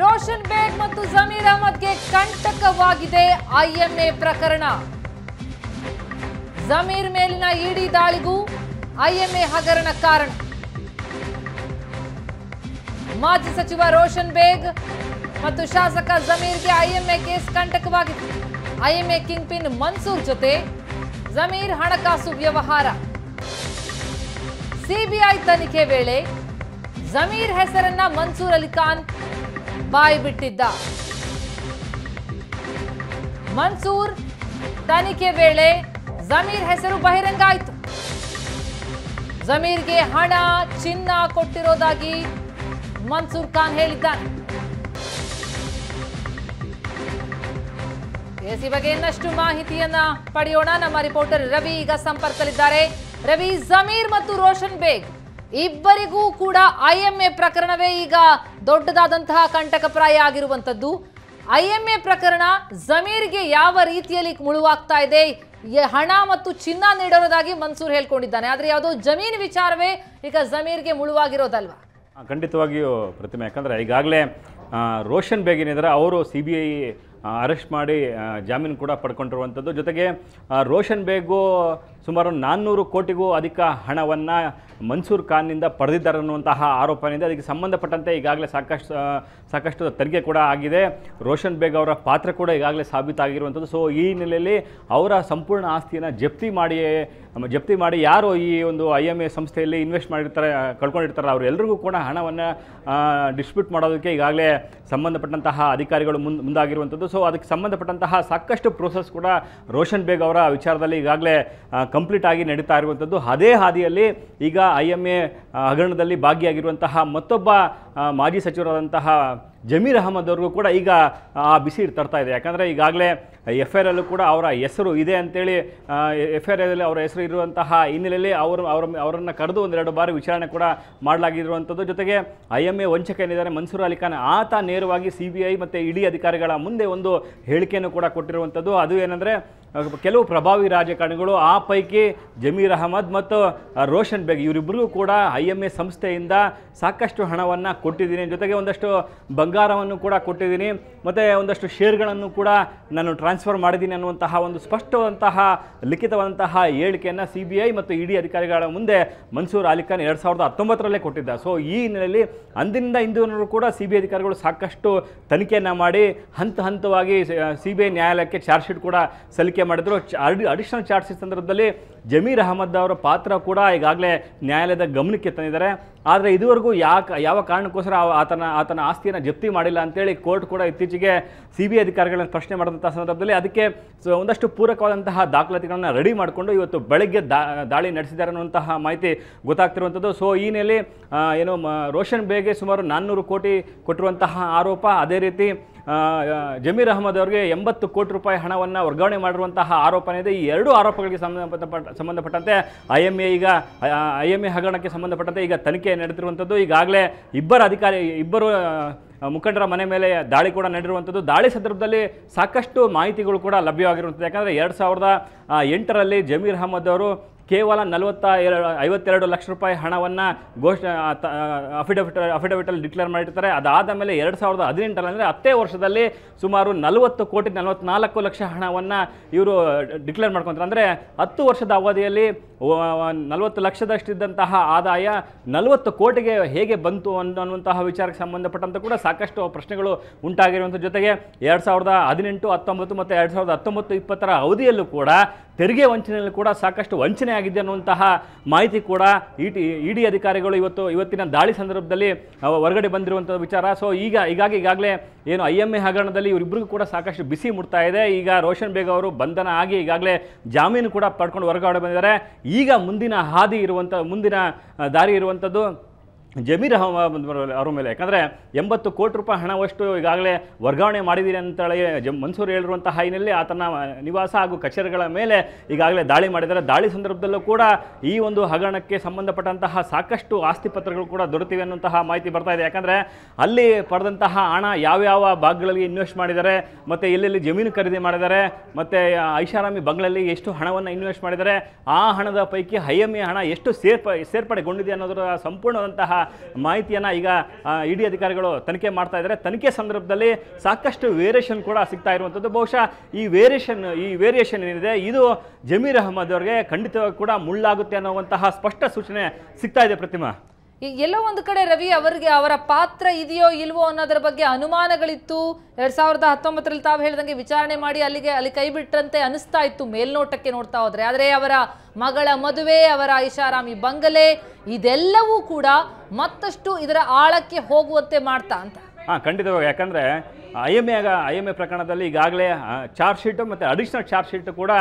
ರೋಷನ್ ಬೇಗ್ ಮತ್ತು ಜಮೀರ್ ಅಹಮದ್ಗೆ ಕಂಟಕವಾಗಿದೆ ಐಎಂಎ ಪ್ರಕರಣ. ಜಮೀರ್ ಮೇಲಿನ ಇಡಿ ದಾಳಿಗೂ ಐಎಂಎ ಹಗರಣ ಕಾರಣ. ಮಾಜಿ ಸಚಿವ ರೋಷನ್ ಬೇಗ್ ಮತ್ತು ಶಾಸಕ ಜಮೀರ್ಗೆ ಐಎಂಎ ಕೇಸ್ ಕಂಟಕವಾಗಿದೆ. ಐಎಂಎ ಕಿಂಗ್ ಪಿನ್ ಮನ್ಸೂರ್ ಜೊತೆ ಜಮೀರ್ ಹಣಕಾಸು ವ್ಯವಹಾರ. ಸಿಬಿಐ ತನಿಖೆ ವೇಳೆ ಜಮೀರ್ ಹೆಸರನ್ನ ಮನ್ಸೂರ್ ಅಲಿ ಖಾನ್ ಬಾಯಿ ಬಿಟ್ಟಿದ್ದ ಮನ್ಸೂರ್ ತನಿಖೆ ವೇಳೆ ಜಮೀರ್ ಹೆಸರು ಬಹಿರಂಗ ಆಯಿತು ಜಮೀರ್ಗೆ ಹಣ, ಚಿನ್ನ ಕೊಟ್ಟಿರೋದಾಗಿ ಮನ್ಸೂರ್ ಖಾನ್ ಹೇಳಿದ್ದಾನೆ. ಎಸ್ ಬಗ್ಗೆ ಇನ್ನಷ್ಟು ಮಾಹಿತಿಯನ್ನ ಪಡೆಯೋಣ. ನಮ್ಮ ರಿಪೋರ್ಟರ್ ರವಿ ಈಗ ಸಂಪರ್ಕದಲ್ಲಿದ್ದಾರೆ. ರವಿ, ಜಮೀರ್ ಮತ್ತು ರೋಷನ್ ಬೇಗ್ ಇಬ್ಬರಿಗೂ ಕೂಡ ಐಎಂಎ ಪ್ರಕರಣವೇ ಈಗ ದೊಡ್ಡದಾದಂತಹ ಕಂಟಕಪ್ರಾಯ ಆಗಿರುವಂಥದ್ದು. ಐ ಎಂ ಎ ಪ್ರಕರಣ ಜಮೀರ್ಗೆ ಯಾವ ರೀತಿಯಲ್ಲಿ ಮುಳುವಾಗ್ತಾ ಇದೆ ಹಣ ಮತ್ತು ಚಿನ್ನ ನೀಡೋದಾಗಿ ಮನ್ಸೂರ್ ಹೇಳ್ಕೊಂಡಿದ್ದಾನೆ. ಆದರೆ ಯಾವುದೋ ಜಮೀನು ವಿಚಾರವೇ ಈಗ ಜಮೀರ್ಗೆ ಮುಳುವಾಗಿರೋದಲ್ವಾ? ಖಂಡಿತವಾಗಿಯೂ ಪ್ರತಿಮೆ, ಯಾಕಂದರೆ ಈಗಾಗಲೇ ರೋಷನ್ ಬೇಗ್ ಏನಿದ್ದಾರೆ ಅವರು ಸಿ ಬಿ ಐ ಅರೆಸ್ಟ್ ಮಾಡಿ ಜಾಮೀನು ಕೂಡ ಪಡ್ಕೊಂಡಿರುವಂಥದ್ದು. ಜೊತೆಗೆ ರೋಷನ್ ಬೇಗು ಸುಮಾರು ನಾನ್ನೂರು ಕೋಟಿಗೂ ಅಧಿಕ ಹಣವನ್ನು ಮನ್ಸೂರ್ ಖಾನ್ನಿಂದ ಪಡೆದಿದ್ದಾರೆ ಅನ್ನುವಂತಹ ಆರೋಪನಿದೆ. ಅದಕ್ಕೆ ಸಂಬಂಧಪಟ್ಟಂತೆ ಈಗಾಗಲೇ ಸಾಕಷ್ಟು ಸಾಕಷ್ಟು ತೆರಿಗೆ ಕೂಡ ಆಗಿದೆ. ರೋಷನ್ ಬೇಗ್ ಅವರ ಪಾತ್ರ ಕೂಡ ಈಗಾಗಲೇ ಸಾಬೀತಾಗಿರುವಂಥದ್ದು. ಸೊ ಈ ಹಿನ್ನೆಲೆಯಲ್ಲಿ ಅವರ ಸಂಪೂರ್ಣ ಆಸ್ತಿಯನ್ನು ಜಪ್ತಿ ಮಾಡಿ ಜಪ್ತಿ ಮಾಡಿ ಯಾರು ಈ ಒಂದು ಐ ಎಂ ಎ ಸಂಸ್ಥೆಯಲ್ಲಿ ಇನ್ವೆಸ್ಟ್ ಮಾಡಿರ್ತಾರೆ ಕಳ್ಕೊಂಡಿರ್ತಾರೆ ಅವರೆಲ್ಲರಿಗೂ ಕೂಡ ಹಣವನ್ನು ಡಿಸ್ಟ್ರಿಬ್ಯೂಟ್ ಮಾಡೋದಕ್ಕೆ ಈಗಾಗಲೇ ಸಂಬಂಧಪಟ್ಟಂತಹ ಅಧಿಕಾರಿಗಳು ಮುಂದೆ, ಮುಂದಾಗಿರುವಂಥದ್ದು. ಸೊ ಅದಕ್ಕೆ ಸಂಬಂಧಪಟ್ಟಂತಹ ಸಾಕಷ್ಟು ಪ್ರೋಸೆಸ್ ಕೂಡ ರೋಷನ್ ಬೇಗ್ ಅವರ ವಿಚಾರದಲ್ಲಿ ಈಗಾಗಲೇ ಕಂಪ್ಲೀಟ್ ಆಗಿ ನಡೀತಾ ಇರುವಂಥದ್ದು ಅದೇ ಹಾದಿಯಲ್ಲಿ ಈಗ ಐ ಎಂ ಎ ಹಗರಣದಲ್ಲಿ ಭಾಗಿಯಾಗಿರುವಂತಹ ಮತ್ತೊಬ್ಬ ಮಾಜಿ ಸಚಿವರಾದಂತಹ ಜಮೀರ್ ಅಹಮದ್ ಅವ್ರಿಗೂ ಕೂಡ ಈಗ, ಆ, ಬಿಸಿ ತರ್ತಾ ಇದೆ. ಯಾಕಂದರೆ ಈಗಾಗಲೇ ಎಫ್ ಐ ಅಲ್ಲೂ ಕೂಡ ಅವರ ಹೆಸರು ಇದೆ ಅಂತೇಳಿ ಎಫ್ ಐ ಅಲ್ಲಿ ಅವರ ಹೆಸರು ಇರುವಂತಹ ಹಿನ್ನೆಲೆಯಲ್ಲಿ ಅವರು, ಅವರ, ಅವರನ್ನು ಕರೆದು ಒಂದೆರಡು ಬಾರಿ ವಿಚಾರಣೆ ಕೂಡ ಮಾಡಲಾಗಿರುವಂಥದ್ದು. ಜೊತೆಗೆ ಐ ಎಂ ಎ ವಂಚಕ ಏನಿದ್ದಾರೆ, ಮನ್ಸೂರ್ ಅಲಿ ಖಾನ್ ಆತ ನೇರವಾಗಿ ಸಿ ಬಿ ಐ ಮತ್ತು ಇಡಿ ಅಧಿಕಾರಿಗಳ ಮುಂದೆ ಒಂದು ಹೇಳಿಕೆಯನ್ನು ಕೂಡ ಕೊಟ್ಟಿರುವಂಥದ್ದು. ಅದು ಏನಂದರೆ, ಕೆಲವು ಪ್ರಭಾವಿ ರಾಜಕಾರಣಿಗಳು ಆ ಪೈಕಿ ಜಮೀರ್ ಅಹಮದ್ ಮತ್ತು ರೋಷನ್ ಬೇಗ್ ಇವರಿಬ್ಬರಿಗೂ ಕೂಡ ಐ ಎಂ ಎ ಸಂಸ್ಥೆಯಿಂದ ಸಾಕಷ್ಟು ಹಣವನ್ನು ಕೊಟ್ಟಿದ್ದೀನಿ. ಜೊತೆಗೆ ಒಂದಷ್ಟು ಬಂಗಾರವನ್ನು ಕೂಡ ಕೊಟ್ಟಿದ್ದೀನಿ. ಮತ್ತು ಒಂದಷ್ಟು ಶೇರ್ಗಳನ್ನು ಕೂಡ ನಾನು ಟ್ರಾನ್ಸ್ಫರ್ ಮಾಡಿದ್ದೀನಿ ಅನ್ನುವಂತಹ ಒಂದು ಸ್ಪಷ್ಟವಾದಂತಹ ಲಿಖಿತವಾದಂತಹ ಹೇಳಿಕೆಯನ್ನು ಸಿ ಬಿ ಐ ಮತ್ತು ಇ ಡಿ ಅಧಿಕಾರಿಗಳ ಮುಂದೆ ಮನ್ಸೂರ್ ಅಲಿ ಖಾನ್ ಎರಡು ಸಾವಿರದ ಹತ್ತೊಂಬತ್ತರಲ್ಲೇ ಕೊಟ್ಟಿದ್ದ. ಸೊ ಈ ಹಿನ್ನೆಲೆಯಲ್ಲಿ ಅಂದಿನಿಂದ ಇಂದಿನವರೆಗೂ ಕೂಡ ಸಿ ಬಿ ಐ ಅಧಿಕಾರಿಗಳು ಸಾಕಷ್ಟು ತನಿಖೆಯನ್ನು ಮಾಡಿ ಹಂತ ಹಂತವಾಗಿ, ಸಿ ಬಿ ಐ ನ್ಯಾಯಾಲಯಕ್ಕೆ ಚಾರ್ಜ್ ಶೀಟ್ ಕೂಡ ಸಲ್ಲಿಕೆ ಮಾಡಿದ್ರು. ಅಡಿಷನಲ್ ಚಾರ್ಜ್ ಶೀಟ್ ಸಂದರ್ಭದಲ್ಲಿ ಜಮೀರ್ ಅಹಮದ್ ಅವರ ಪಾತ್ರ ಕೂಡ ಈಗಾಗಲೇ ನ್ಯಾಯಾಲಯದ ಗಮನಕ್ಕೆ ತಂದಿದ್ದಾರೆ. ಆದರೆ ಇದುವರೆಗೂ ಯಾಕೆ ಯಾವ ಕಾರಣಕ್ಕೋಸ್ಕರ ಆತನ ಆತನ ಆಸ್ತಿಯನ್ನು ಜಪ್ತಿ ಮಾಡಿಲ್ಲ ಅಂತೇಳಿ ಕೋರ್ಟ್ ಕೂಡ ಇತ್ತೀಚೆಗೆ ಸಿ ಬಿ ಅಧಿಕಾರಿಗಳನ್ನು ಪ್ರಶ್ನೆ ಮಾಡಿದಂಥ ಸಂದರ್ಭದಲ್ಲಿ ಅದಕ್ಕೆ ಒಂದಷ್ಟು ಪೂರಕವಾದಂತಹ ದಾಖಲಾತಿಗಳನ್ನು ರೆಡಿ ಮಾಡಿಕೊಂಡು ಇವತ್ತು ಬೆಳಗ್ಗೆ ದಾಳಿ ನಡೆಸಿದ್ದಾರೆ ಅನ್ನುವಂತಹ ಮಾಹಿತಿ ಗೊತ್ತಾಗ್ತಿರುವಂಥದ್ದು. ಸೊ, ಈ ಏನು ರೋಷನ್ ಬೇಗೆ ಸುಮಾರು ನಾನ್ನೂರು ಕೋಟಿ ಕೊಟ್ಟಿರುವಂತಹ ಆರೋಪ. ಅದೇ ರೀತಿ ಜಮೀರ್ ಅಹಮದ್ ಅವರಿಗೆ ಎಂಬತ್ತು ಕೋಟಿ ರೂಪಾಯಿ ಹಣವನ್ನು ವರ್ಗಾವಣೆ ಮಾಡಿರುವಂತಹ ಆರೋಪನಿದೆ ಈ ಎರಡು ಆರೋಪಗಳಿಗೆ ಸಂಬಂಧಪಟ್ಟ ಸಂಬಂಧಪಟ್ಟಂತೆ ಐ ಎಂ ಎ ಈಗ ಐ ಎಂ ಎ ಹಗರಣಕ್ಕೆ ಸಂಬಂಧಪಟ್ಟಂತೆ ಈಗ ತನಿಖೆ ನಡೆದಿರುವಂಥದ್ದು. ಈಗಾಗಲೇ ಇಬ್ಬರು ಅಧಿಕಾರಿ, ಇಬ್ಬರು ಮುಖಂಡರ ಮನೆ ಮೇಲೆ ದಾಳಿ ಕೂಡ ನಡೆದಿರುವಂಥದ್ದು. ದಾಳಿ ಸಂದರ್ಭದಲ್ಲಿ ಸಾಕಷ್ಟು ಮಾಹಿತಿಗಳು ಕೂಡ ಲಭ್ಯವಾಗಿರುವಂಥದ್ದು. ಯಾಕಂದರೆ ಎರಡು ಸಾವಿರದ ಎಂಟರಲ್ಲಿ ಜಮೀರ್ ಅಹಮದ್ ಅವರು ಕೇವಲ ನಲವತ್ತ ಎರಡು, ಐವತ್ತೆರಡು ಲಕ್ಷ ರೂಪಾಯಿ ಹಣವನ್ನು ಘೋಷಣೆ ಅಫಿಡವಿಟ್ ಅಫಿಡವಿಟಲ್ಲಿ ಡಿಕ್ಲೇರ್ ಮಾಡಿರ್ತಾರೆ. ಅದಾದ ಮೇಲೆ ಎರಡು ಸಾವಿರದ ಹದಿನೆಂಟರಲ್ಲಿ ಅಂದರೆ ಹತ್ತೇ ವರ್ಷದಲ್ಲಿ ಸುಮಾರು ನಲವತ್ತು ಕೋಟಿ, ನಲವತ್ನಾಲ್ಕು ಲಕ್ಷ ಹಣವನ್ನು ಇವರು ಡಿಕ್ಲೇರ್ ಮಾಡ್ಕೊತಾರೆ. ಅಂದರೆ ಹತ್ತು ವರ್ಷದ ಅವಧಿಯಲ್ಲಿ ನಲವತ್ತು ಲಕ್ಷದಷ್ಟಿದ್ದಂತಹ ಆದಾಯ ನಲವತ್ತು ಕೋಟಿಗೆ ಹೇಗೆ ಬಂತು ಅನ್ನೋ- ಅನ್ನುವಂತಹ ವಿಚಾರಕ್ಕೆ ಸಂಬಂಧಪಟ್ಟಂತೆ ಕೂಡ ಸಾಕಷ್ಟು ಪ್ರಶ್ನೆಗಳು ಉಂಟಾಗಿರುವಂಥ ಜೊತೆಗೆ ಎರಡು ಸಾವಿರದ ಹದಿನೆಂಟು, ಹತ್ತೊಂಬತ್ತು ಮತ್ತು ಎರಡು ಸಾವಿರದ ಹತ್ತೊಂಬತ್ತು ಇಪ್ಪತ್ತರ ಅವಧಿಯಲ್ಲೂ ಕೂಡ ತೆರಿಗೆ ವಂಚನೆಯಲ್ಲಿ ಕೂಡ ಸಾಕಷ್ಟು ವಂಚನೆ ಆಗಿದೆ ಅನ್ನುವಂತಹ ಮಾಹಿತಿ ಕೂಡ ಇಡಿ ಅಧಿಕಾರಿಗಳು ಇವತ್ತು ಇವತ್ತಿನ ದಾಳಿ ಸಂದರ್ಭದಲ್ಲಿ ಹೊರಗಡೆ ಬಂದಿರುವಂಥ ವಿಚಾರ. ಸೊ ಈಗ ಈಗಾಗಿ ಈಗಾಗಲೇ ಏನು ಐ ಎಂ ಎ ಹಗರಣದಲ್ಲಿ ಇವರಿಬ್ಬರಿಗೂ ಕೂಡ ಸಾಕಷ್ಟು ಬಿಸಿ ಮುಟ್ತಾ ಇದೆ. ಈಗ ರೋಷನ್ ಬೇಗ್ ಅವರು ಬಂಧನ ಆಗಿ ಈಗಾಗಲೇ ಜಾಮೀನು ಕೂಡ ಪಡ್ಕೊಂಡು ಹೊರಗಡೆ ಬಂದಿದ್ದಾರೆ. ಈಗ ಮುಂದಿನ ಹಾದಿ ಇರುವಂಥ ಮುಂದಿನ ದಾರಿ ಇರುವಂಥದ್ದು ಜಮೀರ್ ಅಹಮದ್ ಅವರ ಮೇಲೆ. ಯಾಕಂದರೆ ಎಂಬತ್ತು ಕೋಟಿ ರೂಪಾಯಿ ಹಣವಷ್ಟು ಈಗಾಗಲೇ ವರ್ಗಾವಣೆ ಮಾಡಿದ್ದೀರಿ ಅಂತೇಳಿ ಜಮ್ ಮನ್ಸೂರ್ ಹೇಳಿರುವಂತಹ ಹೈನಲ್ಲಿ ಆತನ ನಿವಾಸ ಹಾಗೂ ಕಚೇರಿಗಳ ಮೇಲೆ ಈಗಾಗಲೇ ದಾಳಿ ಮಾಡಿದ್ದಾರೆ. ದಾಳಿ ಸಂದರ್ಭದಲ್ಲೂ ಕೂಡ ಈ ಒಂದು ಹಗರಣಕ್ಕೆ ಸಂಬಂಧಪಟ್ಟಂತಹ ಸಾಕಷ್ಟು ಆಸ್ತಿ ಪತ್ರಗಳು ಕೂಡ ದೊರೆತಿವೆ ಅನ್ನುವಂತಹ ಮಾಹಿತಿ ಬರ್ತಾ ಇದೆ. ಯಾಕಂದರೆ ಅಲ್ಲಿ ಪಡೆದಂತಹ ಹಣ ಯಾವ್ಯಾವ ಭಾಗಗಳಲ್ಲಿ ಇನ್ವೆಸ್ಟ್ ಮಾಡಿದ್ದಾರೆ, ಮತ್ತು ಎಲ್ಲೆಲ್ಲಿ ಜಮೀನು ಖರೀದಿ ಮಾಡಿದ್ದಾರೆ, ಮತ್ತು ಐಷಾರಾಮಿ ಬಂಗ್ಲಲ್ಲಿ ಎಷ್ಟು ಹಣವನ್ನು ಇನ್ವೆಸ್ಟ್ ಮಾಡಿದ್ದಾರೆ, ಆ ಹಣದ ಪೈಕಿ ಐ ಹಣ ಎಷ್ಟು ಸೇರ್ಪ ಸೇರ್ಪಡೆಗೊಂಡಿದೆ ಅನ್ನೋದರ ಸಂಪೂರ್ಣವಾದಂತಹ ಮಾಹಿತಿಯನ್ನು ಈಗ ಇಡಿ ಅಧಿಕಾರಿಗಳು ತನಿಖೆ ಮಾಡ್ತಾ ಇದ್ದಾರೆ. ತನಿಖೆ ಸಂದರ್ಭದಲ್ಲಿ ಸಾಕಷ್ಟು ವೇರಿಯೇಷನ್ ಕೂಡ ಸಿಗ್ತಾ ಇರುವಂಥದ್ದು. ಬಹುಶಃ ಈ ವೇರಿಯೇಷನ್ ಈ ವೇರಿಯೇಷನ್ ಏನಿದೆ, ಇದು ಜಮೀರ್ ಅಹಮದ್ ಅವರಿಗೆ ಖಂಡಿತವಾಗಿ ಕೂಡ ಮುಳ್ಳಾಗುತ್ತೆ ಅನ್ನುವಂತಹ ಸ್ಪಷ್ಟ ಸೂಚನೆ ಸಿಗ್ತಾ ಇದೆ ಪ್ರತಿಮಾ. ಎಲ್ಲೋ ಒಂದು ಕಡೆ ರವಿ ಅವರಿಗೆ ಅವರ ಪಾತ್ರ ಇದೆಯೋ ಇಲ್ವೋ ಅನ್ನೋದ್ರ ಬಗ್ಗೆ ಅನುಮಾನಗಳಿತ್ತು. ಎರಡ್ ಸಾವಿರದ ಹತ್ತೊಂಬತ್ತರಲ್ಲಿ ತಾವು ಹೇಳಿದಂಗೆ ವಿಚಾರಣೆ ಮಾಡಿ ಅಲ್ಲಿಗೆ ಅಲ್ಲಿ ಕೈ ಬಿಟ್ಟಂತೆ ಅನಿಸ್ತಾ ಇತ್ತು. ಮೇಲ್ನೋಟಕ್ಕೆ ನೋಡ್ತಾ ಹೋದ್ರೆ. ಆದರೆ ಅವರ ಮಗಳ ಮದುವೆ, ಅವರ ಐಷಾರಾಮಿ ಬಂಗಲೆ ಇದೆಲ್ಲವೂ ಕೂಡ ಮತ್ತಷ್ಟು ಇದರ ಆಳಕ್ಕೆ ಹೋಗುವಂತೆ ಮಾಡ್ತಾ ಅಂತ. ಹಾಂ ಖಂಡಿತವಾಗ ಯಾಕಂದರೆ ಐ ಎಂ ಎಗ ಐ ಎಂ ಎ ಪ್ರಕರಣದಲ್ಲಿ ಈಗಾಗಲೇ ಚಾರ್ಜ್ ಶೀಟು ಮತ್ತು ಅಡಿಷನಲ್ ಚಾರ್ಜ್ ಶೀಟು ಕೂಡ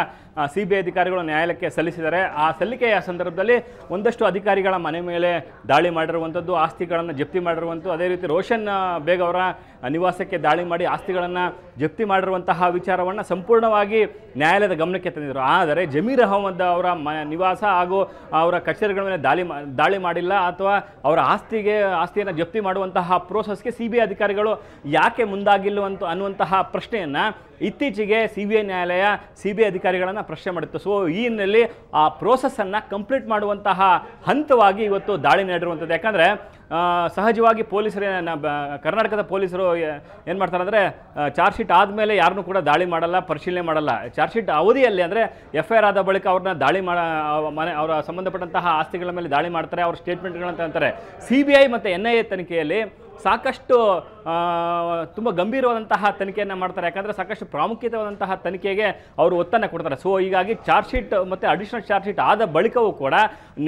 ಸಿ ಬಿ ಐ ಅಧಿಕಾರಿಗಳು ನ್ಯಾಯಾಲಯಕ್ಕೆ ಸಲ್ಲಿಸಿದ್ದಾರೆ. ಆ ಸಲ್ಲಿಕೆಯ ಸಂದರ್ಭದಲ್ಲಿ ಒಂದಷ್ಟು ಅಧಿಕಾರಿಗಳ ಮನೆ ಮೇಲೆ ದಾಳಿ ಮಾಡಿರುವಂಥದ್ದು, ಆಸ್ತಿಗಳನ್ನು ಜಪ್ತಿ ಮಾಡಿರುವಂಥದ್ದು, ಅದೇ ರೀತಿ ರೋಷನ್ ಬೇಗ್ ಅವರ ನಿವಾಸಕ್ಕೆ ದಾಳಿ ಮಾಡಿ ಆಸ್ತಿಗಳನ್ನು ಜಪ್ತಿ ಮಾಡಿರುವಂತಹ ವಿಚಾರವನ್ನು ಸಂಪೂರ್ಣವಾಗಿ ನ್ಯಾಯಾಲಯದ ಗಮನಕ್ಕೆ ತಂದಿದ್ದರು ಆದರೆ ಜಮೀರ್ ಅಹಮದ್ ಅವರ ಮ, ನಿವಾಸ ಹಾಗೂ ಅವರ ಕಚೇರಿಗಳ ಮೇಲೆ ದಾಳಿ ದಾಳಿ ಮಾಡಿಲ್ಲ ಅಥವಾ ಅವರ ಆಸ್ತಿಗೆ, ಆಸ್ತಿಯನ್ನು ಜಪ್ತಿ ಮಾಡುವಂತಹ ಪ್ರೋಸೆಸ್ಗೆ ಸಿ ಬಿ ಐ ಅಧಿಕಾರಿಗಳು ಯಾಕೆ ಮುಂದಾಗಿಲ್ಲವಂತ ಅನ್ನುವಂತಹ ಪ್ರಶ್ನೆಯನ್ನು ಇತ್ತೀಚೆಗೆ ಸಿ ಬಿ ಐ ನ್ಯಾಯಾಲಯ ಸಿ ಬಿ ಐ ಅಧಿಕಾರಿಗಳನ್ನು ಪ್ರಶ್ನೆ ಮಾಡಿತ್ತು. ಸೊ ಈ ಹಿನ್ನೆಲೆಯಲ್ಲಿ ಆ ಪ್ರೋಸೆಸ್ಸನ್ನು ಕಂಪ್ಲೀಟ್ ಮಾಡುವಂತಹ ಹಂತವಾಗಿ ಇವತ್ತು ದಾಳಿ ನಡೆದಿರುವಂಥದ್ದು. ಯಾಕಂದರೆ ಸಹಜವಾಗಿ ಪೊಲೀಸರು ಕರ್ನಾಟಕದ ಪೊಲೀಸರು ಏನು ಮಾಡ್ತಾರೆ ಅಂದರೆ ಚಾರ್ಜ್ ಶೀಟ್ ಆದಮೇಲೆ ಯಾರನ್ನೂ ಕೂಡ ದಾಳಿ ಮಾಡಲ್ಲ, ಪರಿಶೀಲನೆ ಮಾಡಲ್ಲ. ಚಾರ್ಜ್ ಶೀಟ್ ಅವಧಿಯಲ್ಲಿ ಅಂದರೆ ಎಫ್ ಐ ಆರ್ ಆದ ಬಳಿಕ ಅವ್ರನ್ನ ದಾಳಿ ಮಾಡ ಮನೆ, ಅವರ ಸಂಬಂಧಪಟ್ಟಂತಹ ಆಸ್ತಿಗಳ ಮೇಲೆ ದಾಳಿ ಮಾಡ್ತಾರೆ, ಅವ್ರ ಸ್ಟೇಟ್ಮೆಂಟ್ಗಳಂತ ಅಂತಾರೆ. ಸಿ ಬಿ ಐ ಮತ್ತು ಎನ್ ಐ ಎ ತನಿಖೆಯಲ್ಲಿ ಸಾಕಷ್ಟು ತುಂಬ ಗಂಭೀರವಾದಂತಹ ತನಿಖೆಯನ್ನು ಮಾಡ್ತಾರೆ. ಯಾಕಂದರೆ ಸಾಕಷ್ಟು ಪ್ರಾಮುಖ್ಯತೆವಾದಂತಹ ತನಿಖೆಗೆ ಅವರು ಒತ್ತನ್ನು ಕೊಡ್ತಾರೆ. ಸೊ ಹೀಗಾಗಿ ಚಾರ್ಜ್ ಶೀಟ್ ಮತ್ತು ಅಡಿಷನಲ್ ಚಾರ್ಜ್ ಶೀಟ್ ಆದ ಬಳಿಕವೂ ಕೂಡ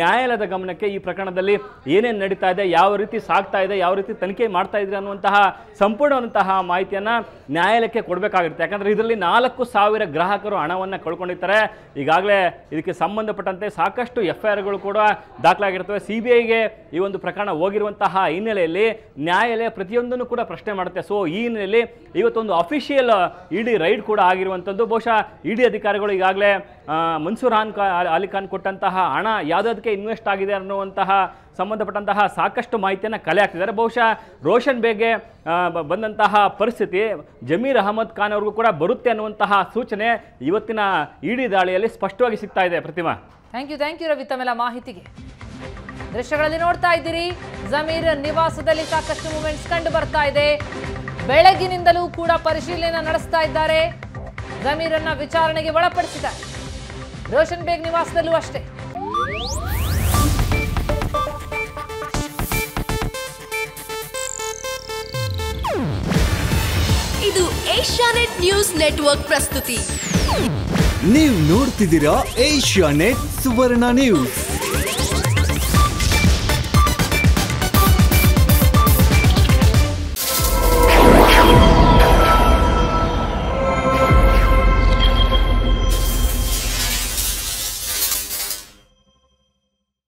ನ್ಯಾಯಾಲಯದ ಗಮನಕ್ಕೆ ಈ ಪ್ರಕರಣದಲ್ಲಿ ಏನೇನು ನಡೀತಾ ಇದೆ, ಯಾವ ರೀತಿ ಸಾಗ್ತಾ ಇದೆ, ಯಾವ ರೀತಿ ತನಿಖೆ ಮಾಡ್ತಾ ಇದ್ರೆ ಅನ್ನುವಂತಹ ಸಂಪೂರ್ಣವಂತಹ ಮಾಹಿತಿಯನ್ನು ನ್ಯಾಯಾಲಯಕ್ಕೆ ಕೊಡಬೇಕಾಗಿರುತ್ತೆ. ಯಾಕಂದರೆ ಇದರಲ್ಲಿ ನಾಲ್ಕು ಸಾವಿರ ಗ್ರಾಹಕರು ಹಣವನ್ನು ಕಳ್ಕೊಂಡಿರ್ತಾರೆ. ಈಗಾಗಲೇ ಇದಕ್ಕೆ ಸಂಬಂಧಪಟ್ಟಂತೆ ಸಾಕಷ್ಟು ಎಫ್ ಐ ಆರ್ಗಳು ಕೂಡ ದಾಖಲಾಗಿರ್ತವೆ. ಸಿ ಬಿ ಐಗೆ ಈ ಒಂದು ಪ್ರಕರಣ ಹೋಗಿರುವಂತಹ ಹಿನ್ನೆಲೆಯಲ್ಲಿ ನ್ಯಾಯಾಲಯ ಪ್ರತಿಯೊಂದನ್ನು ಕೂಡ ಪ್ರಶ್ನೆ ಮಾಡುತ್ತೆ. ಸೊ ಈ ಹಿನ್ನೆಲೆಯಲ್ಲಿ ಇವತ್ತೊಂದು ಅಫಿಷಿಯಲ್ ಇಡಿ ರೈಡ್ ಕೂಡ ಆಗಿರುವಂಥದ್ದು. ಬಹುಶಃ ಇಡಿ ಅಧಿಕಾರಿಗಳು ಈಗಾಗಲೇ ಮನ್ಸೂರ್ ಖಾನ್ ಅಲಿ ಖಾನ್ ಕೊಟ್ಟಂತಹ ಹಣ ಯಾವುದಕ್ಕೆ ಇನ್ವೆಸ್ಟ್ ಆಗಿದೆ ಅನ್ನುವಂತಹ ಸಂಬಂಧಪಟ್ಟಂತಹ ಸಾಕಷ್ಟು ಮಾಹಿತಿಯನ್ನು ಕಲೆ ಹಾಕ್ತಿದ್ದಾರೆ. ಬಹುಶಃ ರೋಷನ್ ಬೇಗೆ ಆ, ಬ- ಬಂದಂತಹ ಪರಿಸ್ಥಿತಿ ಜಮೀರ್ ಅಹಮದ್ ಖಾನ್ ಅವ್ರಿಗೂ ಕೂಡ ಬರುತ್ತೆ ಅನ್ನುವಂತಹ ಸೂಚನೆ ಇವತ್ತಿನ ಇಡಿ ದಾಳಿಯಲ್ಲಿ ಸ್ಪಷ್ಟವಾಗಿ ಸಿಗ್ತಾ ಇದೆ. Prathima. Thank you thank you Ravi ತಮ್ಮೆಲ್ಲ ಮಾಹಿತಿಗೆ. ದೃಶ್ಯಗಳಲ್ಲಿ ನೋಡ್ತಾ ಇದ್ದೀರಿ. ಜಮೀರ್ ನಿವಾಸದಲ್ಲಿ ಸಾಕಷ್ಟು ಮೂಮೆಂಟ್ಸ್ ಕಂಡು ಬರ್ತಾ ಇದೆ. ಬೆಳಗಿನಿಂದಲೂ ಕೂಡ ಪರಿಶೀಲನೆ ನಡೆಸ್ತಾ ಇದ್ದಾರೆ. ಜಮೀರನ್ನ ವಿಚಾರಣೆಗೆ ಒಳಪಡಿಸಿದ್ದಾರೆ. ರೋಷನ್ ಬೇಗ್ ನಿವಾಸದಲ್ಲೂ ಅಷ್ಟೇ. ಇದು ಏಷ್ಯಾನೆಟ್ ನ್ಯೂಸ್ ನೆಟ್ವರ್ಕ್ ಪ್ರಸ್ತುತಿ. ನೀವು ನೋಡ್ತಿದ್ದೀರಾ ಏಷ್ಯಾ ನೆಟ್ ಸುವರ್ಣ ನ್ಯೂಸ್.